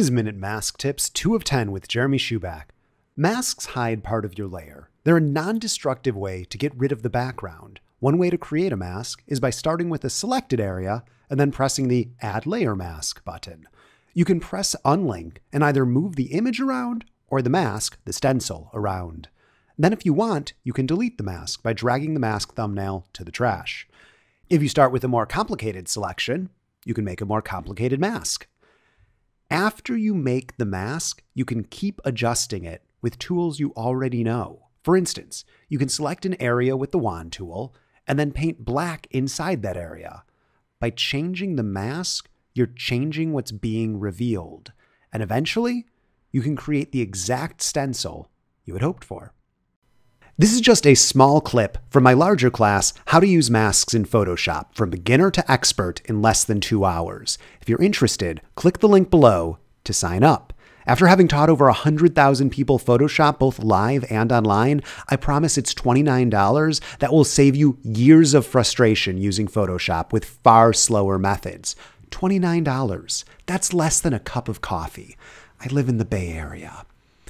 This is Minute Mask Tips 2 of 10 with Jeremy Shuback. Masks hide part of your layer. They're a non destructive way to get rid of the background. One way to create a mask is by starting with a selected area and then pressing the Add Layer Mask button. You can press Unlink and either move the image around or the mask, the stencil, around. Then, if you want, you can delete the mask by dragging the mask thumbnail to the trash. If you start with a more complicated selection, you can make a more complicated mask. After you make the mask, you can keep adjusting it with tools you already know. For instance, you can select an area with the wand tool and then paint black inside that area. By changing the mask, you're changing what's being revealed. And eventually, you can create the exact stencil you had hoped for. This is just a small clip from my larger class, How to Use Masks in Photoshop from Beginner to Expert in Less Than Two Hours. If you're interested, click the link below to sign up. After having taught over 100,000 people Photoshop both live and online, I promise it's $29 that will save you years of frustration using Photoshop with far slower methods. $29. That's less than a cup of coffee. I live in the Bay Area.